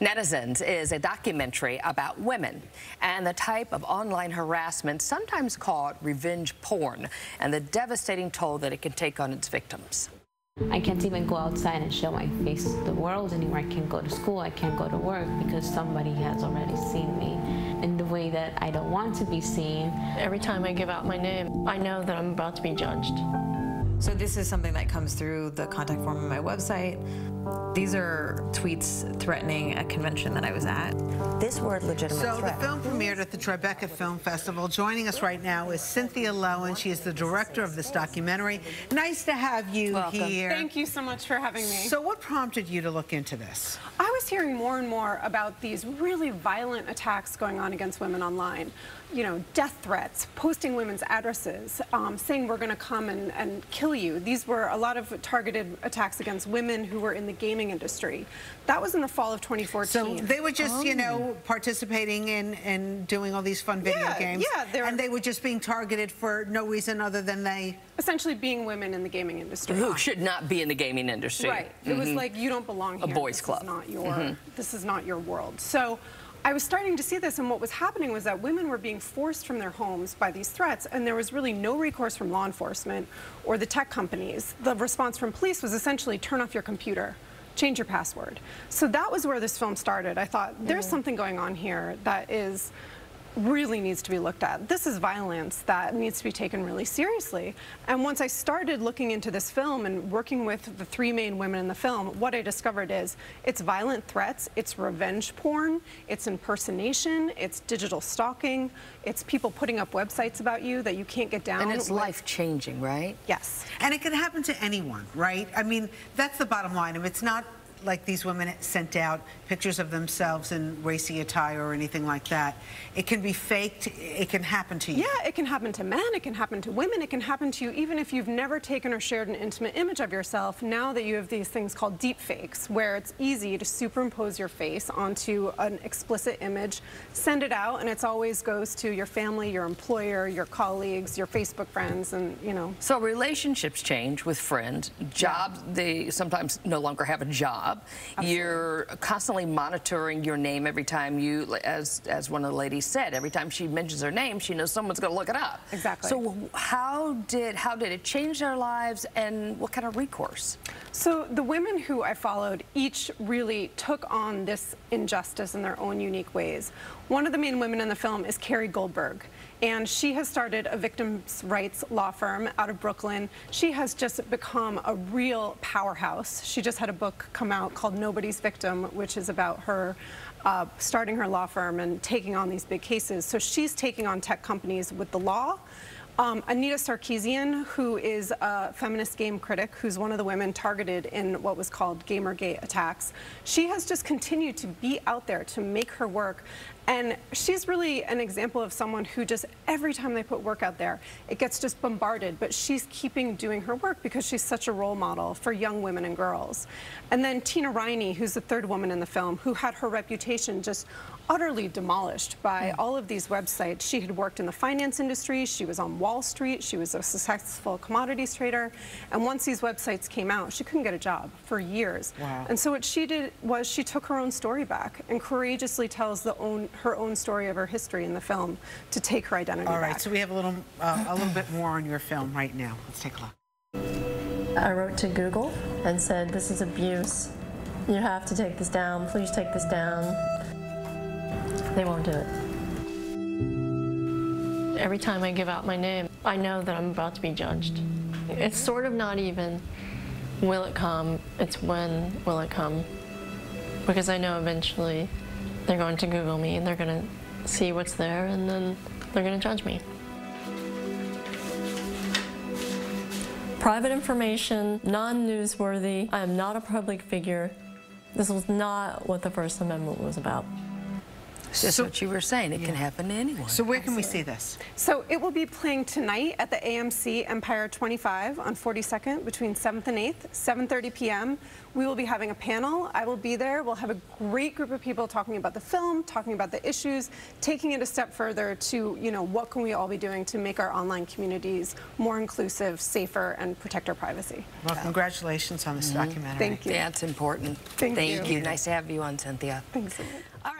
Netizens is a documentary about women and the type of online harassment sometimes called revenge porn and the devastating toll that it can take on its victims. I can't even go outside and show my face to the world anymore. I can't go to school, I can't go to work because somebody has already seen me in the way that I don't want to be seen. Every time I give out my name, I know that I'm about to be judged. So this is something that comes through the contact form on my website. These are tweets threatening a convention that I was at. This word legitimate So threat. the film premiered at the Tribeca Film Festival. Joining us right now is Cynthia Lowen. She is the director of this documentary. Nice to have you Welcome. here. Thank you so much for having me. So what prompted you to look into this? I was hearing more and more about these really violent attacks going on against women online. You know, death threats, posting women's addresses, um, saying we're going to come and, and kill you. These were a lot of targeted attacks against women who were in the gaming industry. That was in the fall of 2014. So they were just, you know, participating in and doing all these fun video Yeah, games. yeah, they were- and they were just being targeted for no reason other than they. Essentially being women in the gaming industry. Who should not be in the gaming industry. Right. It was mm-hmm. like you don't belong here. A boys' this club. Is not your. Mm-hmm. This is not your world. So. I was starting to see this, and what was happening was that women were being forced from their homes by these threats, and there was really no recourse from law enforcement or the tech companies. The response from police was essentially turn off your computer, change your password. So that was where this film started. I thought there's mm-hmm. something going on here that is really needs to be looked at. This is violence that needs to be taken really seriously. And once I started looking into this film and working with the three main women in the film, what I discovered is it's violent threats, it's revenge porn, it's impersonation, it's digital stalking, it's people putting up websites about you that you can't get down. And it's life changing, right? Yes. And it can happen to anyone, right? I mean, that's the bottom line. If it's not like these women sent out pictures of themselves in racy attire or anything like that, it can be faked. It can happen to you. Yeah, it can happen to men, it can happen to women, it can happen to you even if you've never taken or shared an intimate image of yourself. Now that you have these things called deep fakes, where it's easy to superimpose your face onto an explicit image, send it out, and it always goes to your family, your employer, your colleagues, your Facebook friends, and you know. So relationships change with friends. Jobs, they sometimes no longer have a job. You're constantly monitoring your name every time you, as as one of the ladies said, every time she mentions her name, she knows someone's going to look it up. Exactly. So how did how did it change their lives, and what kind of recourse? So the women who I followed each really took on this injustice in their own unique ways. One of the main women in the film is Carrie Goldberg, and she has started a victims' rights law firm out of Brooklyn. She has just become a real powerhouse. She just had a book come out called Nobody's Victim, which is about her uh, starting her law firm and taking on these big cases. So she's taking on tech companies with the law. Um, Anita Sarkeesian, who is a feminist game critic, who's one of the women targeted in what was called Gamergate attacks, she has just continued to be out there to make her work. And she's really an example of someone who just every time they put work out there, it gets just bombarded. But she's keeping doing her work because she's such a role model for young women and girls. And then Tina Reine, who's the third woman in the film, who had her reputation just utterly demolished by mm. all of these websites. She had worked in the finance industry, she was on Wall Street, she was a successful commodities trader, and once these websites came out, she couldn't get a job for years. Wow. And so what she did was she took her own story back and courageously tells the own, her own story of her history in the film to take her identity All back. right. So we have a little uh, a little bit more on your film right now. Let's take a look. I wrote to Google and said, This is abuse. You have to take this down. Please take this down. They won't do it. Every time I give out my name, I know that I'm about to be judged. It's sort of not even will it come, it's when will it come. Because I know eventually they're going to Google me and they're going to see what's there and then they're going to judge me. Private information, non-newsworthy. I am not a public figure. This was not what the First Amendment was about. It's just So- what you were saying. It can happen to anyone. So where can we see this? So it will be playing tonight at the AMC Empire 25 on 42nd between 7th and 8th, 7:30 p.m. We will be having a panel. I will be there. We'll have a great group of people talking about the film, talking about the issues, taking it a step further to, you know, what can we all be doing to make our online communities more inclusive, safer, and protect our privacy. Well, congratulations on this mm-hmm. documentary. Thank you. That's important. Thank you. Nice to have you on, Cynthia. Thanks so much. All right.